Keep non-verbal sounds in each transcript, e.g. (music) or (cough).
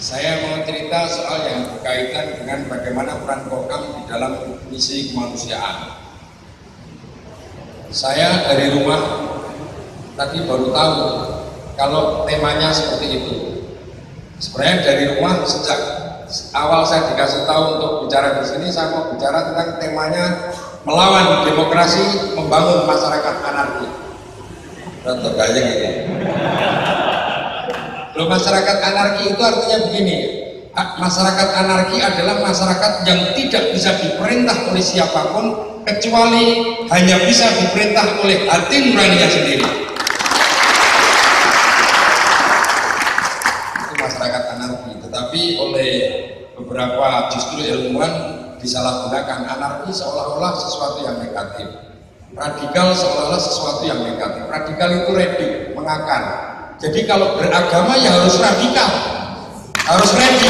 Saya mau cerita soal yang berkaitan dengan bagaimana peran Kokam di dalam misi kemanusiaan. Saya dari rumah tadi baru tahu kalau temanya seperti itu. Sebenarnya dari rumah sejak awal saya dikasih tahu untuk bicara di sini, saya mau bicara tentang temanya melawan demokrasi, membangun masyarakat anarki. Contoh gaya gitu. Loh, masyarakat anarki itu artinya begini, masyarakat anarki adalah masyarakat yang tidak bisa diperintah oleh siapa pun kecuali hanya bisa diperintah oleh hati nuraninya sendiri. Itu masyarakat anarki, tetapi oleh beberapa justru ilmuwan disalahgunakan anarki seolah-olah sesuatu yang negatif. Radikal seolah-olah sesuatu yang negatif. Radikal itu ready, mengakar jadi kalau beragama ya harus radikal, harus ready,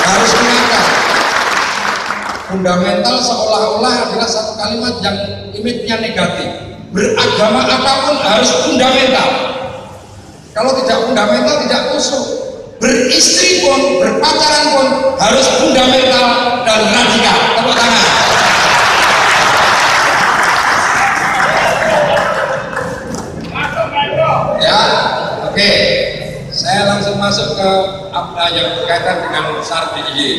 harus mengakar. Fundamental seolah-olah adalah satu kalimat yang image-nya negatif. Beragama apa pun harus fundamental. Kalau tidak fundamental tidak usul. Beristri pun, berpacaran pun harus fundamental dan radikal. Tepuk tangan. Ya, Oke, saya langsung masuk ke apa yang berkaitan dengan SAR DIY.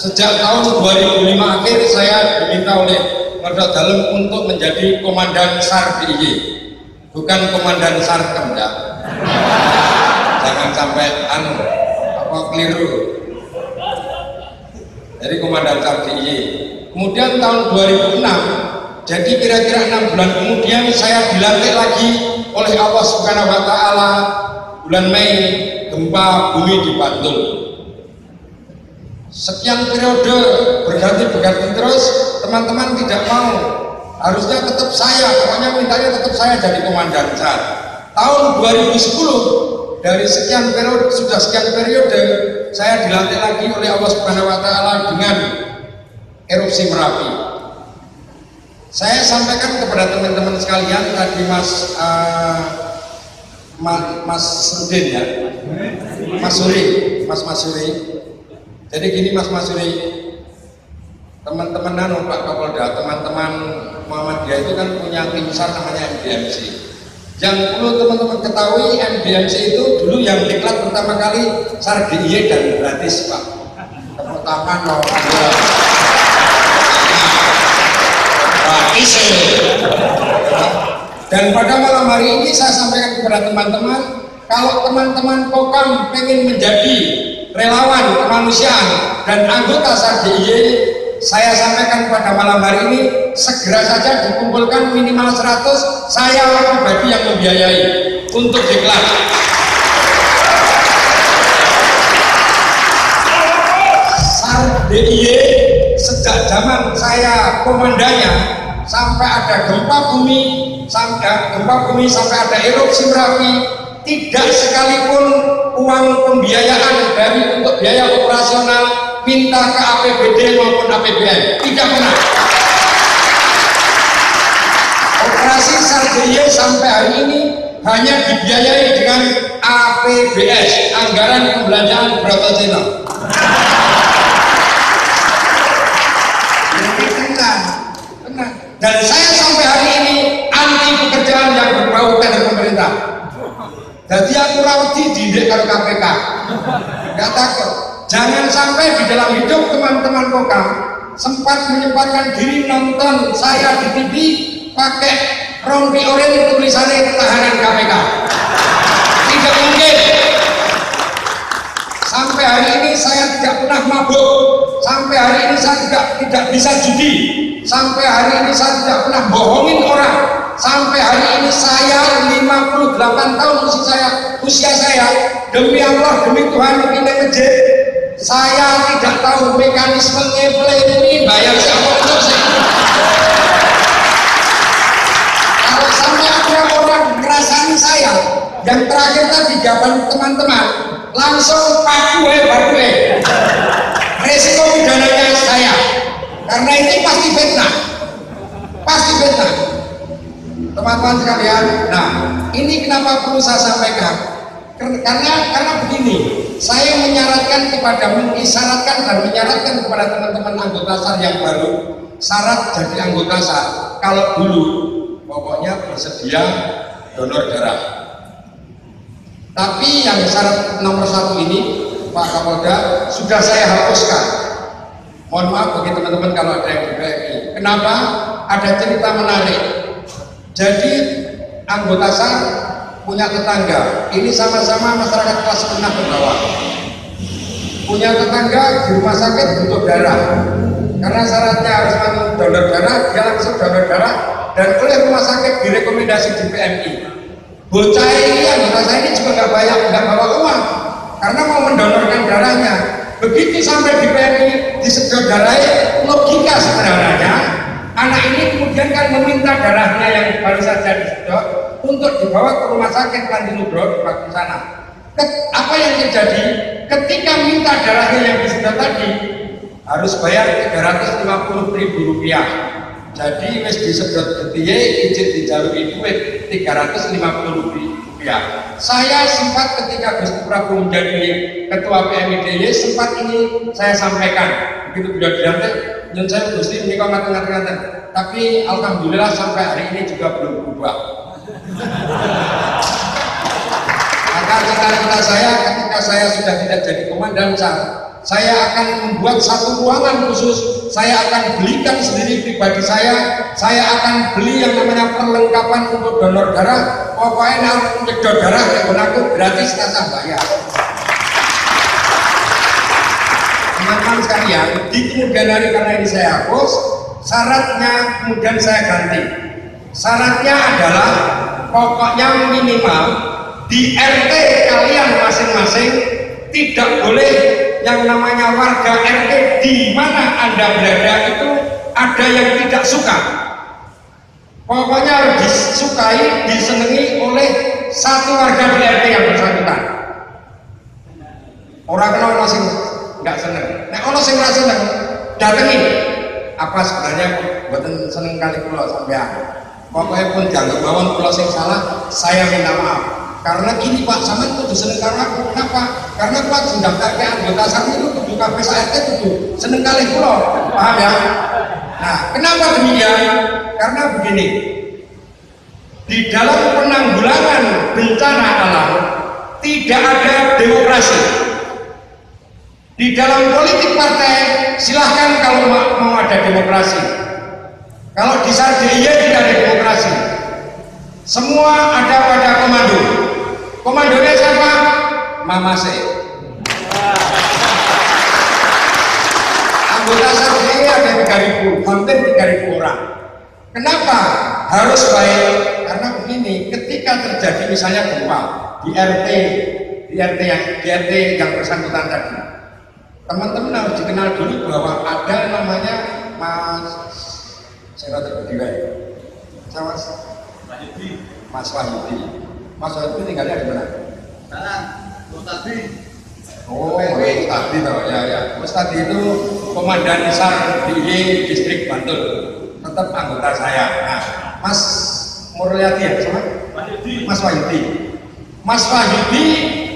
Sejak tahun 2005 akhir saya diminta oleh Merda Dalem untuk menjadi komandan SAR DIY, bukan komandan SARKEM ya. Jangan sampai anu apa keliru. Jadi komandan SAR DIY. Kemudian tahun 2006 jadi kira-kira enam bulan kemudian saya dilantik lagi oleh Allah Subhanahu wa taala bulan Mei gempa bumi di Bantul. Sekian periode berganti-berganti terus, teman-teman tidak mau. Harusnya tetap saya, pokoknya mintanya tetap saya jadi komandan SAR. Tahun 2010 dari sekian periode sudah sekian periode saya dilantik lagi oleh Allah Subhanahu wa taala dengan erupsi Merapi. Saya sampaikan kepada teman-teman sekalian tadi Mas uh, Mas Sudin ya, Mas Suri, Mas Mas Suri. Jadi gini Mas Mas Suri, teman-teman nano Pak Kapolda, teman-teman Muhammadiyah itu kan punya tim namanya MDMC. Yang perlu teman-teman ketahui MDMC itu dulu yang diklat pertama kali SARDIY dan gratis Pak. Tepuk tangan loh. Dan pada malam hari ini saya sampaikan kepada teman-teman, kalau teman-teman Kokam pengen menjadi relawan kemanusiaan dan anggota SARDIY, saya sampaikan pada malam hari ini, segera saja dikumpulkan minimal 100, saya pribadi yang membiayai untuk diklat. SARDIY sejak zaman saya komandannya sampai ada gempa bumi sampai gempa bumi sampai ada erupsi merapi tidak sekalipun uang pembiayaan dari untuk biaya operasional minta ke APBD maupun APBN tidak pernah. Operasi Sarjaya sampai hari ini hanya dibiayai dengan APBS anggaran pembelanjaan Broto Dan saya sampai hari ini anti pekerjaan yang berbau kader pemerintah. Jadi aku rauti di kalau KPK. Gak takut. Jangan sampai di dalam hidup teman-teman kokam sempat menyempatkan diri nonton saya di TV pakai rompi oranye tulisannya tahanan KPK. Tidak mungkin. Sampai hari ini saya tidak pernah mabuk. Sampai hari ini saya tidak tidak bisa judi Sampai hari ini saya tidak pernah bohongin orang. Sampai hari ini saya 58 tahun usia saya, usia saya demi Allah, demi Tuhan ini masjid. Saya tidak tahu mekanisme ngeplay ini bayar siapa saya. Kalau sampai ada orang merasani saya, yang terakhir tadi jawaban teman-teman, langsung paku eh. Resiko pidananya saya, karena ini pasti fitnah. Pasti fitnah. Teman-teman sekalian, nah ini kenapa perlu saya sampaikan? Karena karena begini, saya menyarankan kepada mengisyaratkan dan menyarankan kepada teman-teman anggota SAR yang baru syarat jadi anggota SAR kalau dulu pokoknya bersedia donor darah tapi yang syarat nomor satu ini Pak Kapolda sudah saya hapuskan mohon maaf bagi teman-teman kalau ada yang di kenapa? Ada cerita menarik. Jadi anggota SAR punya tetangga. Ini sama-sama masyarakat kelas menengah ke bawah. Punya tetangga di rumah sakit butuh darah. Karena syaratnya harus donor darah dia langsung donor darah dan oleh rumah sakit direkomendasi di PMI bocah ini anggota saya ini juga nggak banyak nggak bawa uang. Karena mau mendonorkan darahnya begitu sampai di PMI darahnya logika sederhananya anak ini kemudian kan meminta darahnya yang baru saja disedot untuk dibawa ke rumah sakit Kandi Nugroho di sana. Apa yang terjadi? Ketika minta darahnya yang disedot tadi harus bayar 350 ribu rupiah. Jadi wis disedot getiye izin dijaluri duit 350 ribu rupiah. Saya sempat ketika Gusti Prabu menjadi ketua PMIDY sempat ini saya sampaikan. Begitu beliau dilantik nyun saya Gusti kok ngaten-ngaten tapi alhamdulillah sampai hari ini juga belum berubah. Maka cita-cita saya ketika saya sudah tidak jadi komandan SAR saya akan membuat satu ruangan khusus. Saya akan belikan sendiri pribadi saya. Saya akan beli yang namanya perlengkapan untuk donor darah pokoknya untuk donor darah yang aku gratis tanpa bayar teman-teman sekalian di kemudian hari karena ini saya hapus syaratnya kemudian saya ganti syaratnya adalah pokoknya minimal di RT kalian masing-masing tidak boleh yang namanya warga RT di mana Anda berada itu ada yang tidak suka. Pokoknya harus disukai, disenangi oleh satu warga di RT yang bersangkutan. Orang kenal orang nggak seneng. Nah kalau sing nggak seneng, datengin. Apa sebenarnya buatan seneng kali pulau sampean. Pokoknya pun jangan bawang pulau sing salah, saya minta maaf karena gini Pak, sama itu seneng karena aku. Kenapa? Karena Pak sudah pakai anggota satu itu kudu ART itu seneng kali pulau. Paham ya? Nah, kenapa demikian? Karena begini. Di dalam penanggulangan bencana alam tidak ada demokrasi. Di dalam politik partai silahkan kalau mau ada demokrasi. Kalau di SARDIY tidak ada demokrasi. Semua ada pada komando. Komandonya siapa? Mama Se. Anggota saya ini ada 3000, hampir 3000 orang. Kenapa harus baik? Karena begini, ketika terjadi misalnya gempa di RT, di RT yang di RT yang bersangkutan tadi, teman-teman harus dikenal dulu bahwa ada namanya Mas saya berdiri ya. Mas Wahyudi. Mas Wahyudi Mas itu tinggalnya di mana? Sana, Mustadi. Oh, Mustadi toh, ya ya. Mustadi itu komandan besar di distrik Bantul, tetap anggota saya. Nah, Mas Muryati ya, sama? Mas Wahyudi. Mas Wahyudi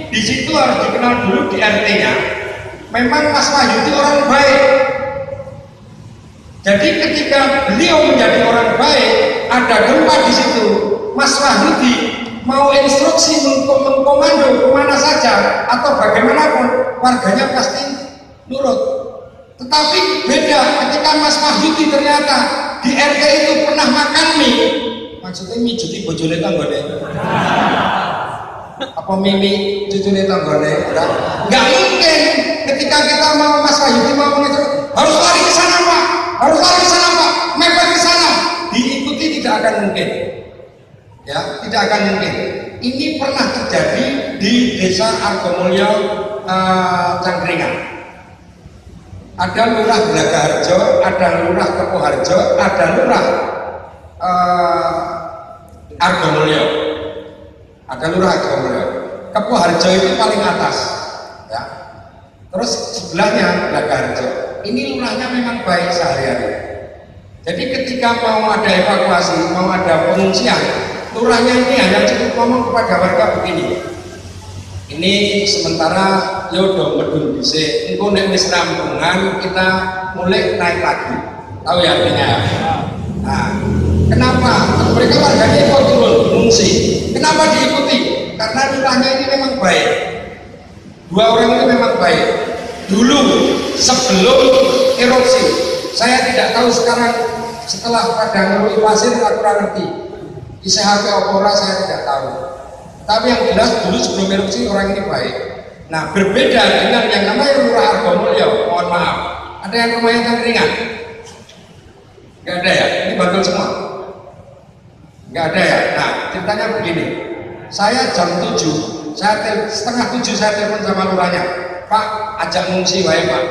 di situ harus dikenal dulu di RT-nya. Memang Mas Wahyudi orang baik. Jadi ketika beliau menjadi orang baik, ada gempa di situ, Mas Wahyudi mau instruksi mengkomando ke mana saja atau bagaimanapun warganya pasti nurut tetapi beda ketika Mas Mahyudi ternyata di RT itu pernah makan mie. Maksudnya mie jadi bojone tanggone? Apa mimi cucune tanggone? Nggak mungkin ketika kita mau Mas Mahyudi mau itu harus lari ke sana Pak. Harus lari ke sana Pak. Mepet ke sana. Diikuti tidak akan mungkin. Ya tidak akan mungkin. Ini pernah terjadi di desa Argomulyo uh, Cangkringan ada lurah Harjo, ada lurah Kepoharjo ada lurah uh, Argomulyo ada lurah Argomulyo Kepoharjo itu paling atas ya. Terus sebelahnya Harjo. ini lurahnya memang baik sehari-hari. Jadi ketika mau ada evakuasi mau ada pengungsian lurahnya ini hanya cukup ngomong kepada warga begini ini sementara yodo medun bisa engko nek wis rampungan kita mulai naik lagi. Tahu ya artinya? Nah kenapa? Mereka warganya ikut turun mengungsi. Kenapa diikuti? Karena lurahnya ini memang baik. Dua orang ini memang baik. Dulu sebelum erupsi saya tidak tahu sekarang setelah pada ngerui pasir aku kurang ngerti isi HP opora saya tidak tahu tapi yang jelas dulu sebelum erupsi orang ini baik nah berbeda dengan yang namanya lurah Argomulyo mohon maaf ada yang rumahnya Tangkringan Gak ada ya? Ini bantul semua? Gak ada ya? Nah, ceritanya begini. Saya jam 7, saya setengah 7 saya telepon sama lurahnya. Pak, ajak ngungsi wae Pak.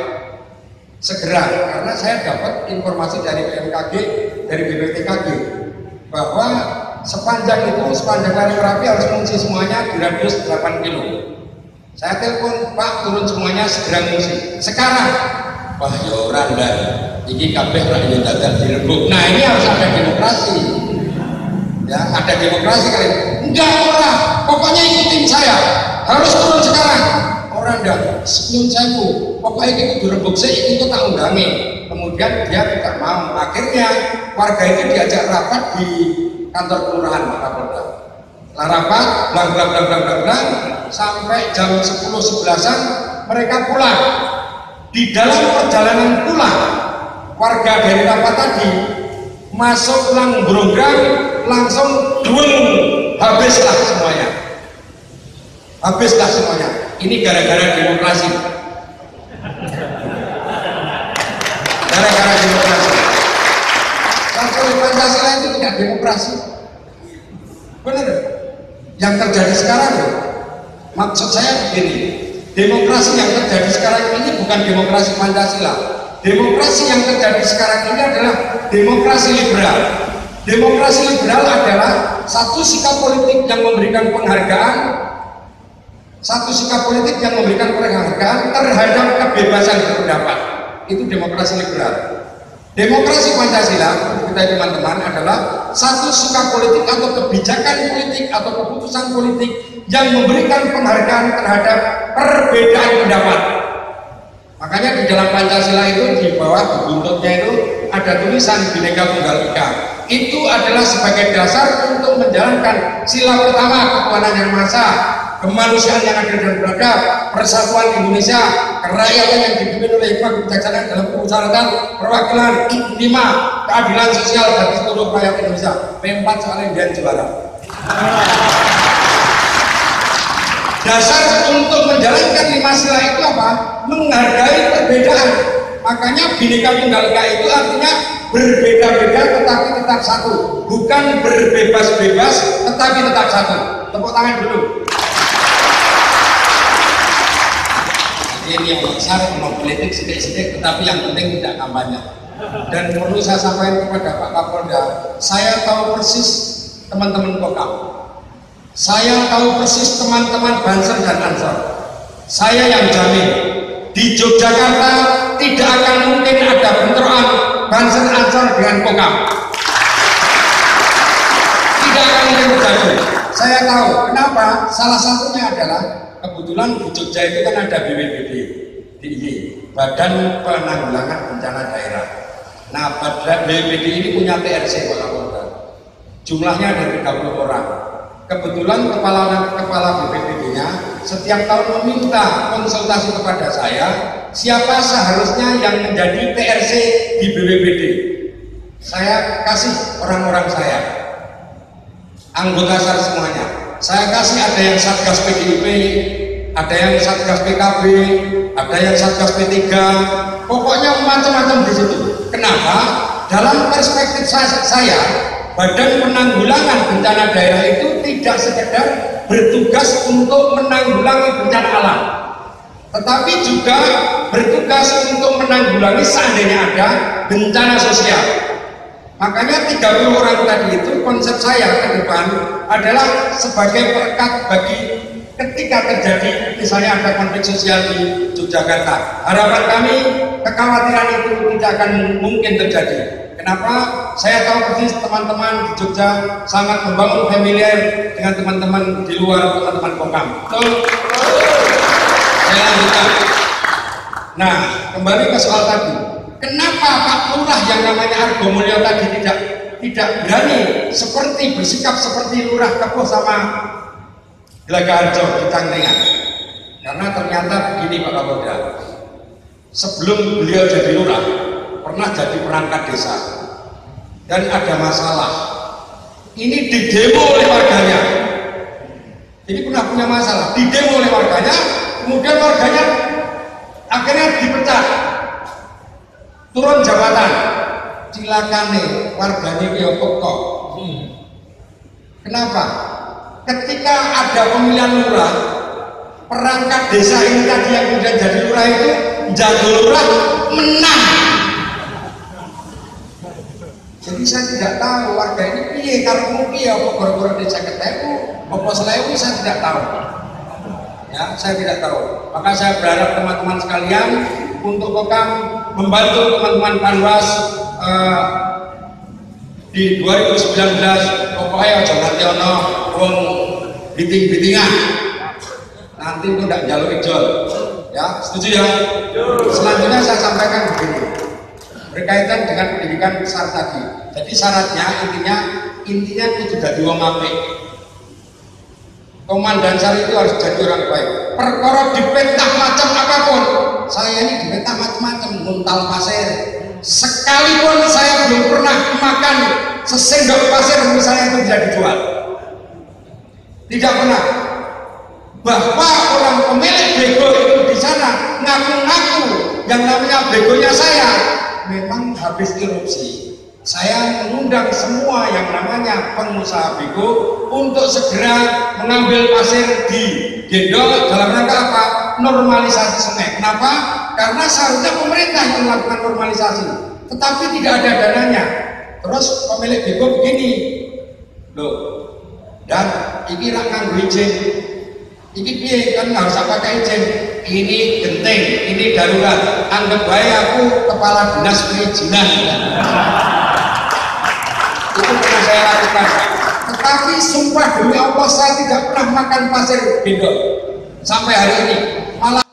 Segera, karena saya dapat informasi dari BMKG, dari BPTKG, bahwa sepanjang itu, sepanjang kali Merapi harus mengungsi semuanya di radius 8 kilo. Saya telepon, Pak turun semuanya segera mengungsi. Sekarang, wah ya orang dan ini kabeh rakyat dadak direbut. Nah ini harus ada demokrasi. Ya, ada demokrasi kali. Enggak orang, pokoknya ikutin saya. Harus turun sekarang. Orang enggak, sebelum saya bu, pokoknya ikut direbut, saya ikut tak undangi. Kemudian dia tidak mau. Akhirnya warga itu diajak rapat di kantor kelurahan Pak Kapolda. Lah rapat, blang blang blang blang blang blang, sampai jam 10 11-an mereka pulang. Di dalam perjalanan pulang, warga dari rapat tadi masuk lang beronggang langsung dueng habislah semuanya habislah semuanya ini gara-gara demokrasi gara-gara demokrasi Pancasila itu tidak demokrasi benar yang terjadi sekarang maksud saya begini demokrasi yang terjadi sekarang ini bukan demokrasi Pancasila Demokrasi yang terjadi sekarang ini adalah demokrasi liberal. Demokrasi liberal adalah satu sikap politik yang memberikan penghargaan, satu sikap politik yang memberikan penghargaan terhadap kebebasan berpendapat. Itu demokrasi liberal. Demokrasi Pancasila, kita teman-teman, adalah satu sikap politik atau kebijakan politik atau keputusan politik yang memberikan penghargaan terhadap perbedaan pendapat. Makanya di dalam Pancasila itu di bawah buntutnya itu ada tulisan Bhinneka Tunggal Ika. Itu adalah sebagai dasar untuk menjalankan sila pertama ketuhanan yang maha esa, kemanusiaan yang adil dan beradab, persatuan Indonesia, kerakyatan yang dipimpin oleh hikmah kebijaksanaan dalam permusyawaratan, perwakilan, lima, keadilan sosial bagi seluruh rakyat Indonesia. P4 sekali dan juara. Dasar untuk menjalankan lima sila itu apa? Menghargai perbedaan. Makanya Bhinneka Tunggal Ika itu artinya berbeda-beda tetapi tetap satu. Bukan berbebas-bebas tetapi tetap satu. Tepuk tangan dulu. Ini yang besar, mau politik sedikit-sedikit, tetapi yang penting tidak kampanye. Dan perlu saya sampaikan kepada Pak Kapolda, saya tahu persis teman-teman Kokam, saya tahu persis teman-teman Banser dan Ansor. Saya yang jamin di Yogyakarta tidak akan mungkin ada bentrokan Banser Ansor dengan Kokam. Tidak akan mungkin terjadi. Saya tahu kenapa. Salah satunya adalah kebetulan di Jogja itu kan ada BPBD, DIY, Badan Penanggulangan Bencana Daerah. Nah, BPBD ini punya TRC Pak Kapolda. Jumlahnya ada 30 orang kebetulan kepala kepala BPBD-nya setiap tahun meminta konsultasi kepada saya siapa seharusnya yang menjadi TRC di BPBD saya kasih orang-orang saya anggota SAR semuanya saya kasih ada yang Satgas PDIP ada yang Satgas PKB ada yang Satgas P3 pokoknya macam-macam di situ. Kenapa? Dalam perspektif saya, saya Badan Penanggulangan Bencana Daerah itu tidak sekedar bertugas untuk menanggulangi bencana alam, tetapi juga bertugas untuk menanggulangi seandainya ada bencana sosial. Makanya 30 orang tadi itu konsep saya ke depan adalah sebagai perekat bagi ketika terjadi misalnya ada konflik sosial di Yogyakarta. Harapan kami kekhawatiran itu tidak akan mungkin terjadi Kenapa? Saya tahu persis teman-teman di Jogja sangat membangun familiar dengan teman-teman di luar teman-teman Kokam. Betul? Saya lanjutkan. Nah, kembali ke soal tadi. Kenapa Pak Lurah yang namanya Argo Mulyo tadi tidak tidak berani seperti bersikap seperti Lurah Kepuh sama Gelagaharjo di Cangkringan? Karena ternyata begini Pak Kapolda. Sebelum beliau jadi lurah, pernah jadi perangkat desa dan ada masalah. Ini didemo oleh warganya. Ini pernah punya masalah, didemo oleh warganya, kemudian warganya akhirnya dipecat, turun jabatan, cilakane warganya dia pokok. Kenapa? Ketika ada pemilihan lurah, perangkat desa ini tadi yang kemudian jadi lurah itu jago lurah menang. Jadi saya tidak tahu warga ini piye karena piye apa gara-gara desa ketemu apa selain saya tidak tahu. Ya saya tidak tahu. Maka saya berharap teman-teman sekalian untuk kokam membantu teman-teman Panwas uh, di 2019 pokoknya aja nanti ono wong biting-bitingan nanti itu tidak jalur ijol ya setuju ya selanjutnya saya sampaikan begini berkaitan dengan pendidikan besar tadi. Jadi syaratnya intinya intinya itu jadi wong apik. Komandan saya itu harus jadi orang baik. Perkara dipentah macam apa pun, saya ini dipentah macam-macam, muntal pasir. Sekalipun saya belum pernah makan sesendok pasir misalnya itu tidak dijual. Tidak pernah. Bahwa orang pemilik bego itu di sana ngaku-ngaku yang namanya begonya saya memang habis erupsi saya mengundang semua yang namanya pengusaha bego untuk segera mengambil pasir di gendol dalam rangka apa? Normalisasi sungai. Kenapa? Karena seharusnya pemerintah yang melakukan normalisasi, tetapi tidak ada dananya. Terus pemilik bego begini, loh, dan ini rak nganggo izin, ini piye kan nggak usah pakai izin, ini genting, ini darurat. Anggap baik aku kepala dinas perizinan. Itu pernah saya lakukan. Tetapi sumpah demi Allah saya tidak pernah makan pasir gendol sampai hari ini. Malah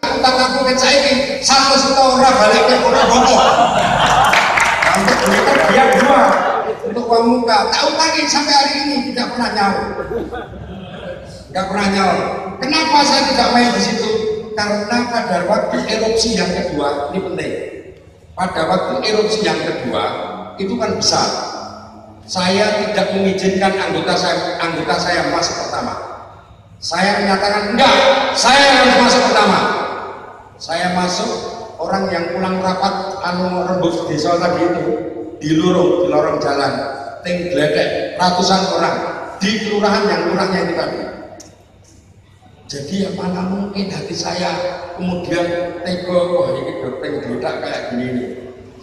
utang aku ke ini satu juta orang balik ke kota Bogor. Untuk mereka dia dua untuk uang muka. Tak utangi sampai hari ini tidak pernah nyawa. Tidak pernah nyawa. Kenapa saya tidak main di situ? Karena pada waktu erupsi yang kedua, ini penting. Pada waktu erupsi yang kedua, itu kan besar. Saya tidak mengizinkan anggota saya anggota saya masuk pertama. Saya menyatakan enggak, saya harus masuk pertama. Saya masuk orang yang pulang rapat anu rembus desa tadi itu di lorong di lorong jalan, ting ratusan orang di kelurahan yang lurahnya ini tadi jadi ya mana mungkin hati saya kemudian tega wah ini dodak kayak gini nih.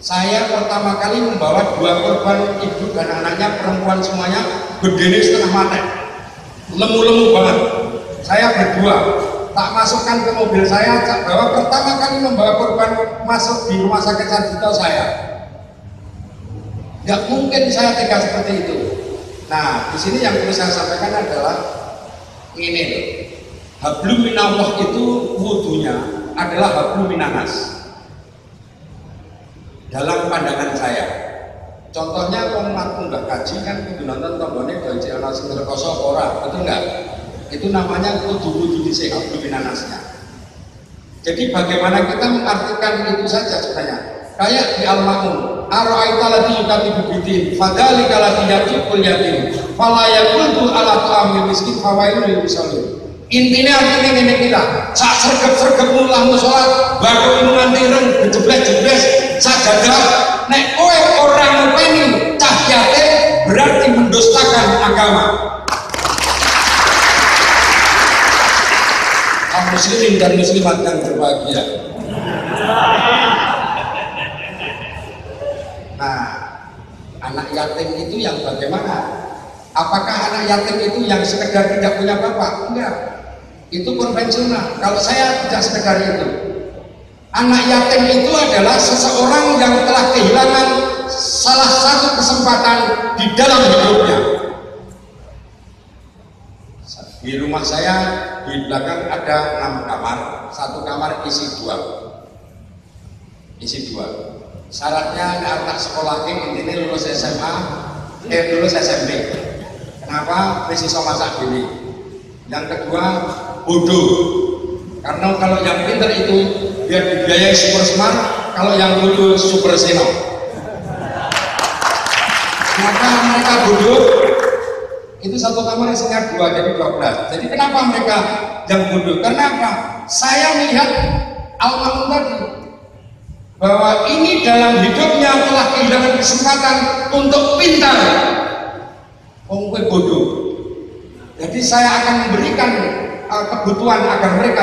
Saya pertama kali membawa dua korban ibu dan anaknya perempuan semuanya berdiri setengah mati, lemu-lemu banget. Saya berdua tak masukkan ke mobil saya bahwa pertama kali membawa korban masuk di rumah sakit Sarjito saya. Gak mungkin saya tega seperti itu. Nah, di sini yang perlu saya sampaikan adalah ini Hablum minallah itu wudhunya adalah hablum minanas. Dalam pandangan saya. Contohnya wong matu nggak kaji kan kudu nonton tombone do cek ana sing rekoso ora, betul nggak? Itu namanya kudu wudhu dhisik hablum minanasnya. Jadi bagaimana kita mengartikan itu saja sebenarnya. Kayak di Al-Ma'un, Ara'aita lati yukatibu bidin, fadhalika lati yajibul yatim, fala yakultu ala ta'amil miskin fawailul lil musallin intinya artinya ini kita saat sergap-sergap mulahmu sholat baru ini nanti reng jebles-jebles saat jaga nek kowe orang ini cahyate berarti mendustakan agama. Kaum muslimin dan muslimat yang berbahagia. Nah anak yatim itu yang bagaimana? Apakah anak yatim itu yang sekedar tidak punya bapak? Enggak. Itu konvensional. Kalau saya tidak sekedar itu anak yatim itu adalah seseorang yang telah kehilangan salah satu kesempatan di dalam hidupnya. Di rumah saya di belakang ada enam kamar, satu kamar isi dua, isi dua. Syaratnya anak sekolah ini lulus SMA, eh lulus SMP. Kenapa? Masih sama masak diri. Yang kedua bodoh. Karena kalau yang pintar itu biar dibiayai super smart, kalau yang bodoh super seno. Maka mereka bodoh itu satu kamar isinya dua jadi dua belas. Jadi kenapa mereka yang bodoh? Karena apa? Saya melihat almarhum tadi bahwa ini dalam hidupnya telah kehilangan kesempatan untuk pintar. Oh, bodoh. Jadi saya akan memberikan uh, kebutuhan agar mereka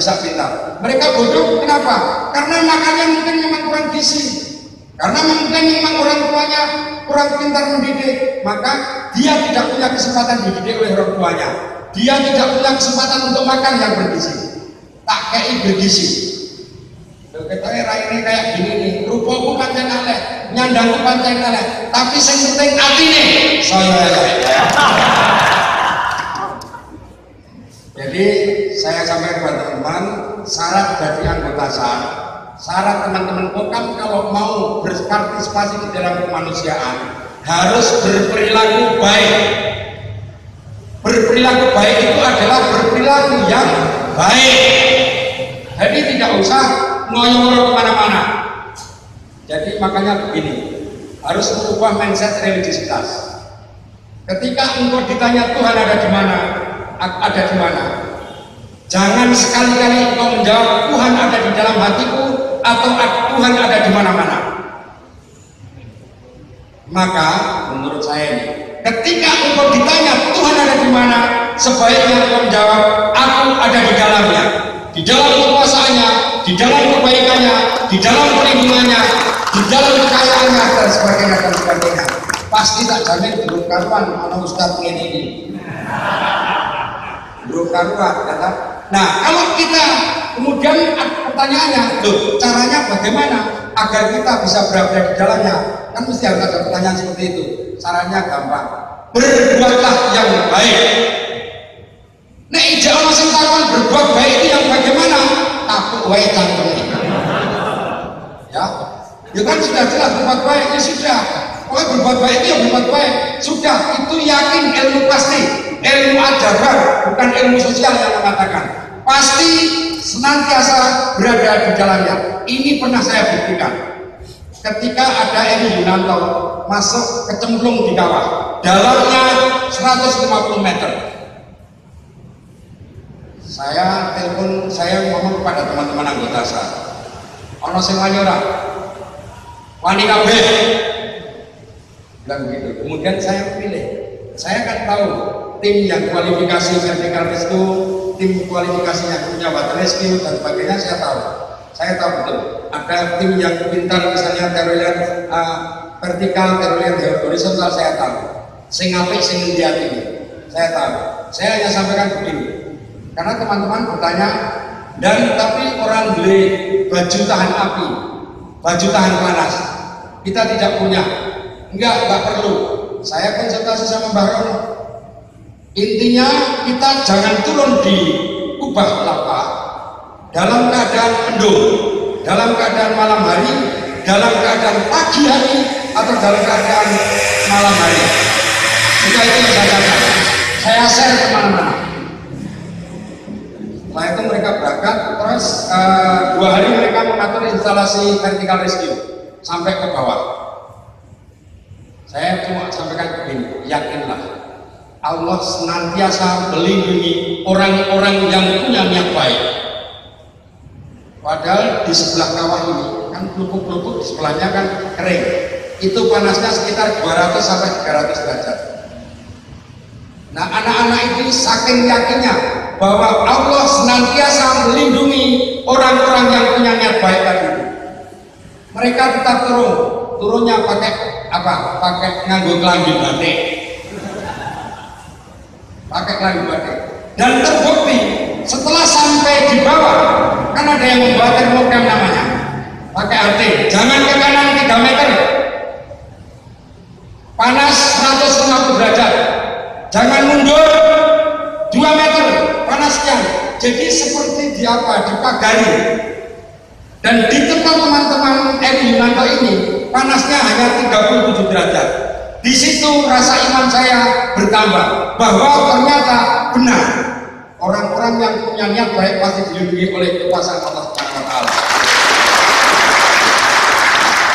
bisa pintar. Mereka bodoh kenapa? Karena makannya mungkin memang kurang gizi. Karena mungkin memang orang tuanya kurang pintar mendidik, maka dia tidak punya kesempatan dididik oleh orang tuanya. Dia tidak punya kesempatan untuk makan yang bergizi. Tak kayak bergizi. Kita ini kayak gini nih, rupaku pancen aleh, nyandangku pancen aleh, tapi yang penting nih, saya (laughs) Jadi saya sampaikan kepada teman-teman, syarat jadi anggota SAR syarat teman-teman kokam kalau mau berpartisipasi di dalam kemanusiaan harus berperilaku baik. Berperilaku baik itu adalah berperilaku yang baik. Jadi tidak usah ngoyor ke mana-mana. Jadi makanya begini harus merubah mindset religiositas. Ketika engkau ditanya Tuhan ada di mana ada di mana jangan sekali-kali engkau menjawab Tuhan ada di dalam hatiku atau Tuhan ada di mana-mana. Maka menurut saya ini, ketika engkau ditanya Tuhan ada di mana, sebaiknya engkau menjawab, aku ada di dalamnya, di dalam kekuasaannya, di dalam kebaikannya, di dalam perlindungannya, di dalam kekayaannya dan sebagainya dan sebagainya. Pasti tak jamin belum karuan mana Ustaz ini. Belum karuan, kata. Nah, kalau kita kemudian pertanyaannya, loh, caranya bagaimana agar kita bisa berada di dalamnya? Kan mesti harus ada pertanyaan seperti itu. Caranya gampang. Berbuatlah yang baik. Ijak orang sing berbuat baik itu yang bagaimana? Takut wae. Ya. Ya kan sudah jelas berbuat baik, ya sudah. Pokoknya berbuat baik itu yang berbuat baik. Sudah, itu yakin ilmu pasti. Ilmu ajaran, bukan ilmu sosial yang mengatakan pasti senantiasa berada di dalamnya. Ini pernah saya buktikan. Ketika ada Eni Yunanto masuk kecemplung di kawah, dalamnya 150 meter. Saya telepon, saya ngomong kepada teman-teman anggota saya. Ono sing ora? Wani kabeh. Bilang begitu. Kemudian saya pilih. Saya kan tahu tim yang kualifikasi vertikal itu tim kualifikasi yang punya water rescue dan sebagainya saya tahu. Saya tahu betul. Ada tim yang pintar misalnya teroris uh, vertikal teroris horizontal saya tahu. Sing apik sing ini saya tahu. Saya hanya sampaikan begini. Karena teman-teman bertanya dan tapi orang beli baju tahan api baju tahan panas kita tidak punya? Enggak enggak perlu. Saya konsultasi sama Mbah Rono Intinya kita jangan turun di kubah lapak dalam keadaan mendung, dalam keadaan malam hari, dalam keadaan pagi hari atau dalam keadaan malam hari. Jika itu yang saya katakan. Saya share ke mana-mana. Setelah itu mereka berangkat, terus uh, dua hari mereka mengatur instalasi vertical rescue sampai ke bawah. Saya cuma sampaikan begini, yakinlah Allah senantiasa melindungi orang-orang yang punya niat baik. Padahal di sebelah kawah ini kan pelupuk-pelupuk di sebelahnya kan kering. Itu panasnya sekitar 200 sampai 300 derajat. Nah anak-anak ini saking yakinnya bahwa Allah senantiasa melindungi orang-orang yang punya niat baik tadi. Mereka tetap turun, turunnya pakai apa? Pakai nganggo kelambi batik pakai kayu batik. Dan terbukti setelah sampai di bawah kan ada yang membawa termogam namanya. Pakai arti jangan ke kanan 3 meter. Panas 150 derajat. Jangan mundur 2 meter panasnya jadi seperti di apa dipagari dan di tempat teman-teman Eri Yunanto ini panasnya hanya 37 derajat di situ rasa iman saya bertambah bahwa ternyata benar orang-orang yang punya niat baik pasti dilindungi oleh kekuasaan Allah Subhanahu wa taala.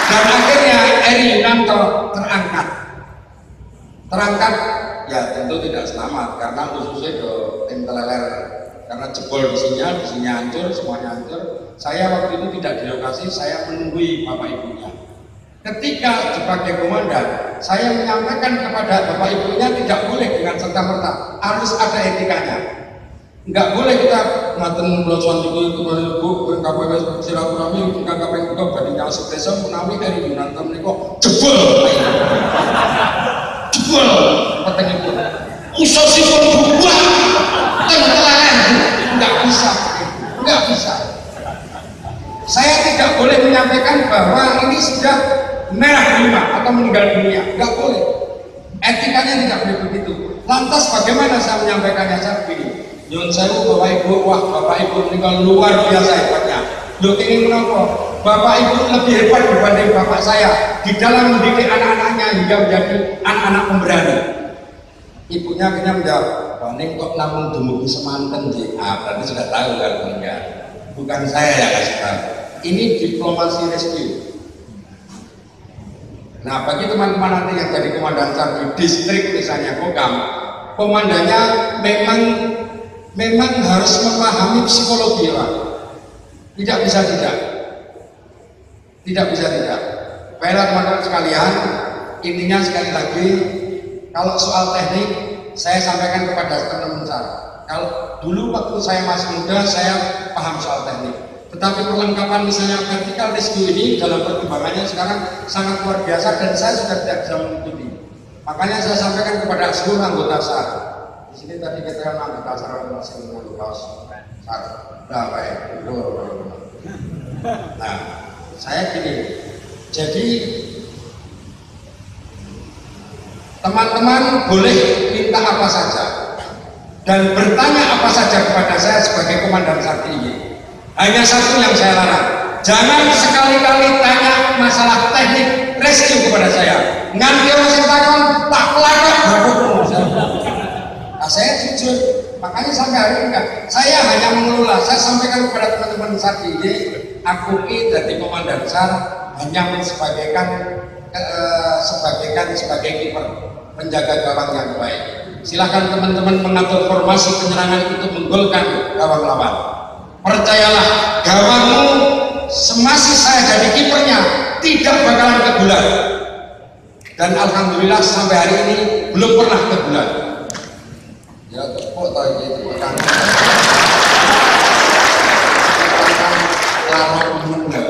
Dan akhirnya Eri Yunanto terangkat. Terangkat ya tentu tidak selamat karena khususnya ke tim teleler karena jebol besinya, besinya hancur, semuanya hancur. Saya waktu itu tidak di lokasi, saya menunggui bapak ibunya. Ketika sebagai komandan, saya menyampaikan kepada bapak ibunya tidak boleh dengan serta merta, harus ada etikanya. Enggak boleh kita ngaten kula santuku kemarin Bu KPW silaturahmi ingkang kaping pika badhe nyalsep desa menawi dari Yunanto menika jebol. Jebol petengipun. Usosipun buah teng kelalen. Enggak bisa. Enggak bisa. Saya tidak boleh menyampaikan bahwa ini sudah merah lima atau meninggal dunia. Enggak boleh. Etikanya tidak boleh begitu. Lantas bagaimana saya menyampaikannya saya begini? Nyun sewu Bapak Ibu, wah Bapak Ibu ini kan luar biasa hebatnya. Lo ingin kenapa? Bapak Ibu lebih hebat dibanding Bapak saya di dalam mendidik anak-anaknya hingga menjadi anak-anak pemberani. Ibunya akhirnya menjawab, paling kok namun dumugi semanten di ah, berarti sudah tahu kan enggak. Bukan saya yang kasih tahu. Ini diplomasi rescue. Nah, bagi teman-teman nanti yang jadi komandan di distrik misalnya Kokam, komandannya memang memang harus memahami psikologi Pak. Tidak bisa tidak. Tidak bisa tidak. Baiklah teman-teman sekalian, intinya sekali lagi, kalau soal teknik, saya sampaikan kepada teman-teman saya. Kalau dulu waktu saya masih muda, saya paham soal teknik. Tetapi perlengkapan misalnya vertical rescue ini dalam perkembangannya sekarang sangat luar biasa dan saya sudah tidak bisa mengikuti. Makanya saya sampaikan kepada seluruh anggota SAR. Di sini tadi kita anggota SAR masih kaos SAR. Nah, baik. Nah, saya gini. Jadi teman-teman boleh minta apa saja dan bertanya apa saja kepada saya sebagai komandan SAR ini. Hanya satu yang saya larang. Jangan sekali-kali tanya masalah teknik rescue kepada saya. Nganti orang sing takon tak pelakon Nah, saya jujur, makanya sampai hari ini enggak. Saya hanya mengelola. Saya sampaikan kepada teman-teman SAR ini, aku ini dari komandan SAR hanya eh, sebagaikan sebagai kiper penjaga gawang yang baik. Silahkan teman-teman mengatur formasi penyerangan untuk menggolkan gawang lawan percayalah gawangmu semasa saya jadi kipernya tidak bakalan ke bulan dan alhamdulillah sampai hari ini belum pernah ke bulan ya kok tadi itu menunda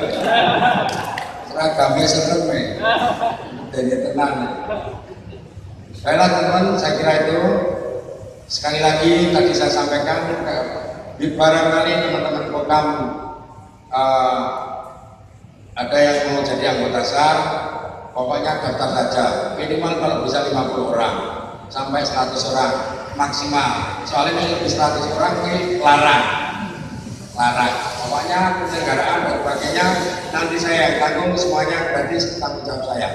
seragamnya serem jadi tenang. Baiklah teman-teman saya kira itu. Sekali lagi tadi saya sampaikan barangkali teman-teman kokam uh, ada yang mau jadi anggota SAR pokoknya daftar saja. Minimal kalau bisa 50 orang sampai 100 orang maksimal. Soalnya ini lebih 100 orang ini larang. Larang. Pokoknya penyelenggaraan dan sebagainya nanti saya yang tanggung semuanya gratis tanggung jawab saya.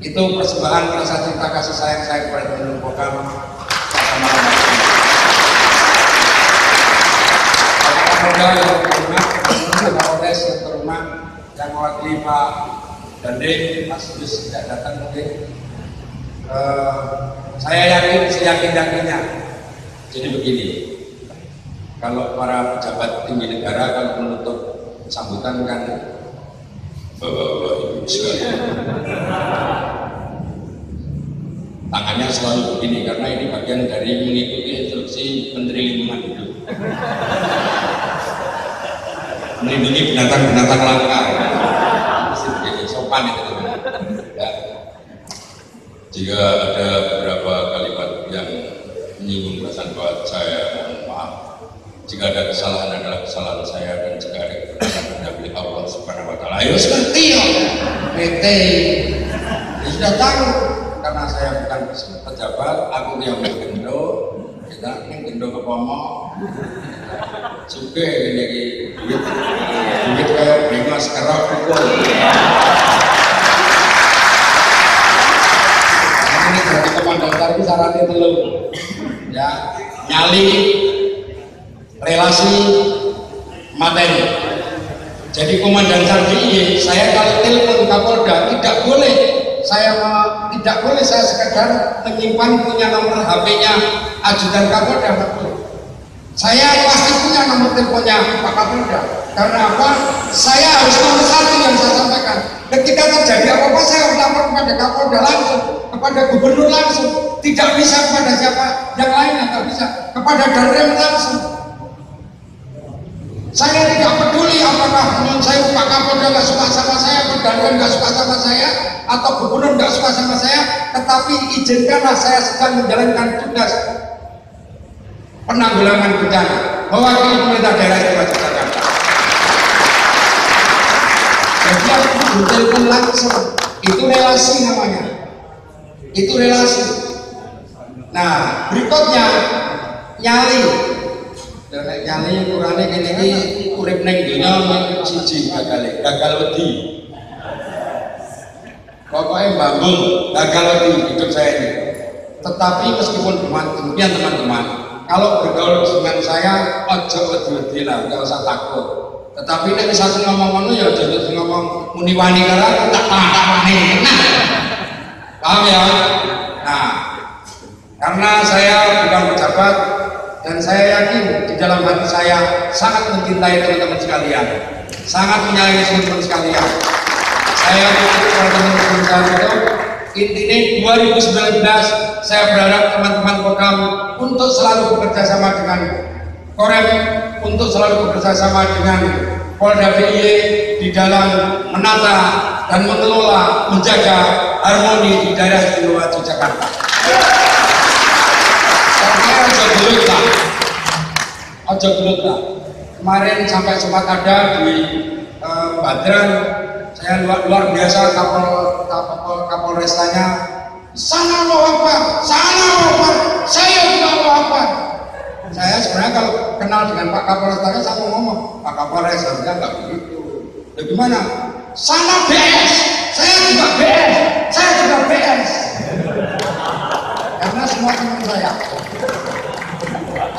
Itu persembahan rasa cinta kasih sayang saya kepada teman-teman sama-sama Yang terhormat, Kapolres yang terhormat, yang mewakili Pak Dande, Mas Yus tidak datang mungkin. Uh, saya yakin, seyakin yakinnya. Jadi begini, kalau para pejabat tinggi negara kalau menutup sambutan kan bapak-bapak ibu sekalian tangannya selalu begini karena ini bagian dari mengikuti instruksi Menteri Lingkungan Hidup melindungi binatang-binatang langka. Jadi sopan itu ya. jika ada beberapa kalimat yang menyinggung perasaan buat saya mohon maaf. Jika ada kesalahan adalah kesalahan saya dan jika ada kebenaran dari Allah subhanahu wa ta'ala. Ayo seperti PT ya sudah tahu karena saya bukan pejabat, aku yang gendo, kita ini gendo kepomo, juga ini duit, duit kayak bengos kerok pukul. Ini dari komandan tadi syaratnya dulu, ya nyali relasi materi. Jadi komandan Sardi, saya kalau telepon Kapolda tidak boleh saya tidak boleh saya sekedar menyimpan punya nomor HP-nya ajudan Kapolda. Saya pasti punya nomor teleponnya Pak Kapolda. Karena apa? Saya harus nomor satu yang saya sampaikan. Ketika terjadi apa-apa saya lapor kepada Kapolda langsung, kepada Gubernur langsung. Tidak bisa kepada siapa yang lainnya, tidak bisa. Kepada Danrem langsung. Saya tidak peduli apakah menurut saya Pak Kapolda nggak suka sama saya, Pak Danrem nggak suka sama saya, atau Gubernur nggak suka sama saya, tetapi izinkanlah saya sedang menjalankan tugas penanggulangan bencana mewakili pemerintah daerah istimewa Yogyakarta. Jadi aku telepon langsung, itu relasi namanya, itu relasi. Nah berikutnya nyali, dan nyali kurangnya gini ini urip neng dunia siji gagal gagal wedi. Pokoknya bambung gagal wedi hidup saya ini. Tetapi meskipun demikian teman-teman, kalau bergaul dengan saya ojo wedi lah nggak usah takut. Tetapi nek satu ngomong ngono ya terus ngomong muni wani karena tak nah paham ya? Nah karena saya bukan pejabat dan saya yakin di dalam hati saya sangat mencintai teman-teman sekalian. Sangat menyayangi teman-teman sekalian. Saya teman-teman sekalian itu intinya 2019 saya berharap teman-teman Kodam untuk selalu bekerja sama dengan Korem untuk selalu bekerja sama dengan Polda DIY di dalam menata dan mengelola menjaga harmoni di daerah istimewa Yogyakarta. Saya ojo lah, lah. Kemarin sampai sempat ada di eh, Badran saya luar, luar biasa kapal kapal kapolrestanya sana mau apa sana mau apa saya juga mau apa saya sebenarnya kalau kenal dengan Pak Kapolrestanya saya mau ngomong Pak Kapolres harusnya nggak begitu. Ya gimana sana BS saya juga BS saya juga BS karena semua teman saya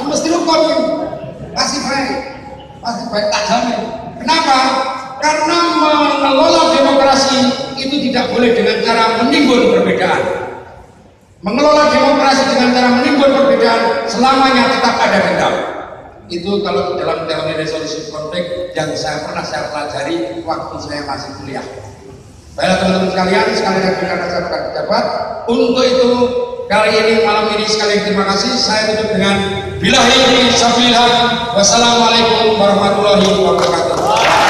mesti rukun pasti baik pasti baik tak jamin kenapa karena mengelola demokrasi itu tidak boleh dengan cara menimbun perbedaan. Mengelola demokrasi dengan cara menimbun perbedaan selamanya tetap ada dendam. Itu kalau dalam teori resolusi konflik yang saya pernah saya pelajari waktu saya masih kuliah. Baiklah teman-teman sekalian, sekali lagi karena saya bukan pejabat, untuk itu kali ini malam ini sekali terima kasih. Saya tutup dengan bilahi sabilillah. Wassalamualaikum warahmatullahi wabarakatuh.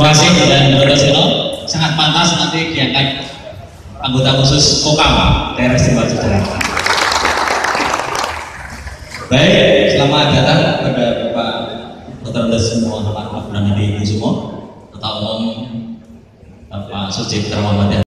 Terima kasih dan Dodosono sangat pantas nanti diangkat anggota khusus Kokam daerah istimewa Yogyakarta. Baik, selamat datang kepada Bapak Dr. semua Muhammad Abdul Hadi Kusumo, Ketua Umum Bapak Sucipto Muhammad